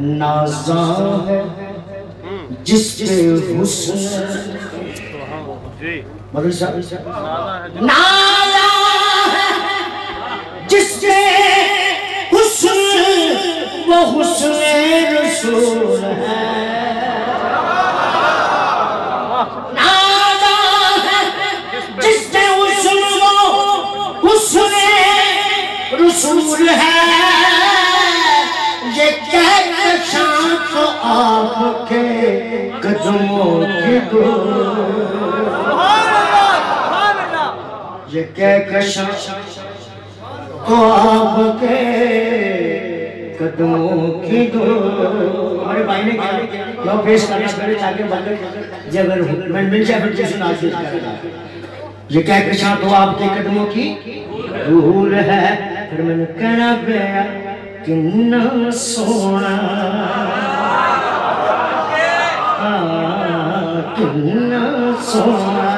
نازاں ہے۔ جس پہ حسن مدر صاحب نازاں ہے جس پہ۔ حسن وہ حسن رسول ہے۔ رسول ہے۔ یہ کہہ تو آپ کے قدموں کی دور یہ کہہ کشاں تو آپ کے قدموں کی دور ہمارے بھائی نے کہا لو پیش کرنا کرے تاکہ بندے جبر ہو میں مل جائے پھر جیسے نازل کرنا یہ کہہ تو آپ کے قدموں کی دور ہے۔ پھر میں نے کہنا گیا کنا سونا ہاں، کنا سونا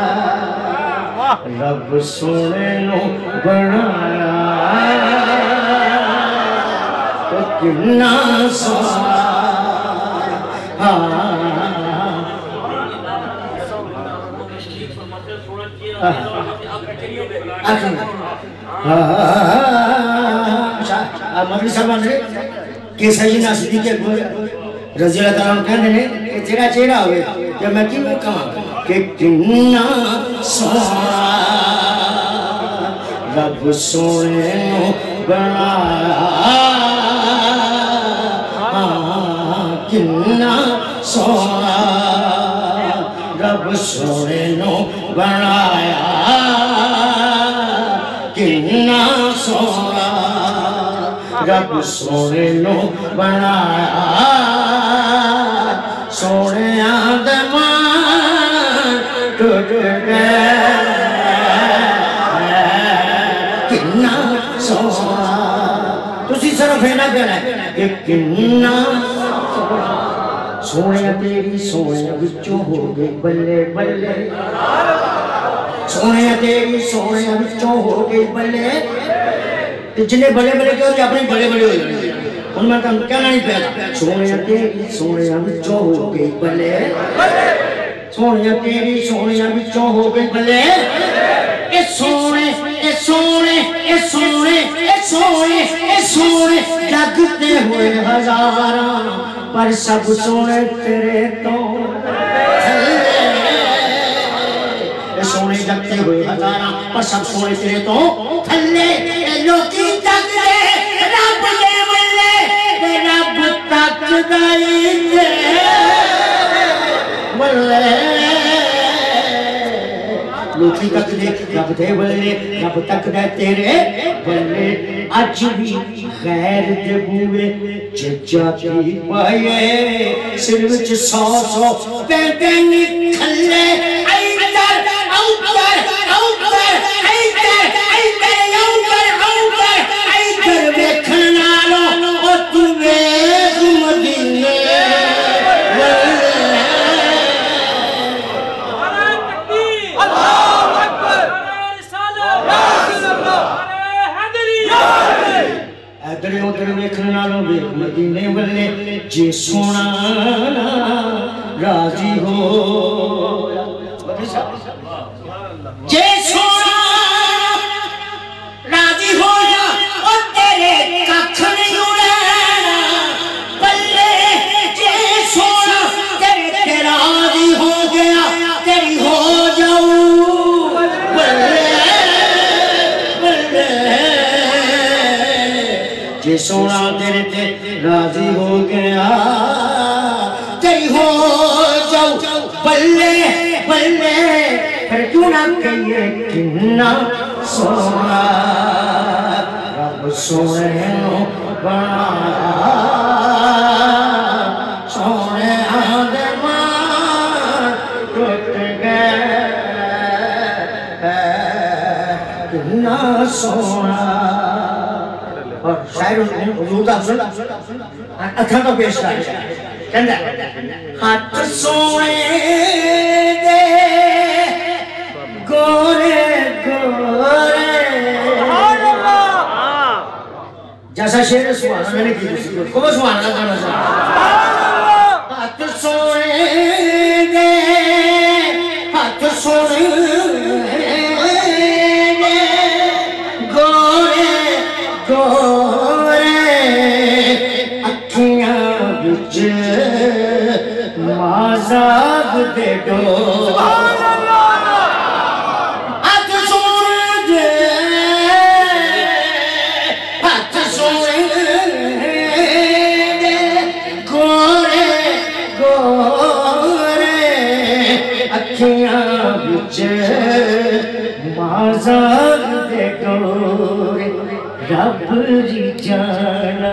رب سونے نو بنایا تو کنا سونا ہاں مدری صاحب نے کہ سیدنا صدیق اکبر رضی اللہ تعالیٰ کہنے نے کہ تیرا چہرہ ہوئے کہ میں کیوں کہاں کہ کنا سونا رب سونے بنایا ہاں، کنا سونا رب سونے نو بنایا کنا سونا رب سونے نو بنایا سونے آدمان ٹوٹ گئے کنا سونا تسی صرف ہے نا کہنا ہے کہ کنا سونے تیری سونے بچوں ہو گئے بلے بلے سونے تیری سونے بچوں ہو گئے بلے تے جنہیں بڑے بڑے کہو جی اپنے بڑے بڑے ہو جانے ان میں کہا کہنا نہیں پہلا سونے تیری سونے بچوں ہو گئے بلے سونے تیری سونے بچوں ہو گئے بلے اے سونے اے سونے اے سونے اے سونے اے سونے جگتے ہوئے ہزاراں پر سب سونے تیرے تو اے سونے جگتے ہوئے ہزاراں پر سب سونے تیرے تو ملے تک دے رب دے بلے، رب تک دے تیرے بلے۔ اج بھی غیر دے بوے چچا کی پائے سر وچ سو سو پیندے ادھر ادھر ویکھن نالوں ویکھ مدینے والے جے سونا راضی ہو جے سونا جے سونا تیرے تے راضی ہو گیا۔ تیری ہو جاؤ، بلے بلے، پھر کیوں نہ کہیے کنا سونا۔ رب سونے نو بنایا سونے آدمان ٹوٹ گئے۔ کنا سونا۔ شاعر نے حضور دا سن اتھا تو پیش کر کہندا ہاتھ سونے دے گورے گورے۔ سبحان اللہ۔ جیسا شیر سبحان اللہ میں نے کی کو سبحان اللہ۔ دے دو سبحان ہاتھ سوئے دے۔ ہاتھ سوئے دے۔ بچ مازار دے گورے رب ری جانا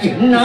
Inna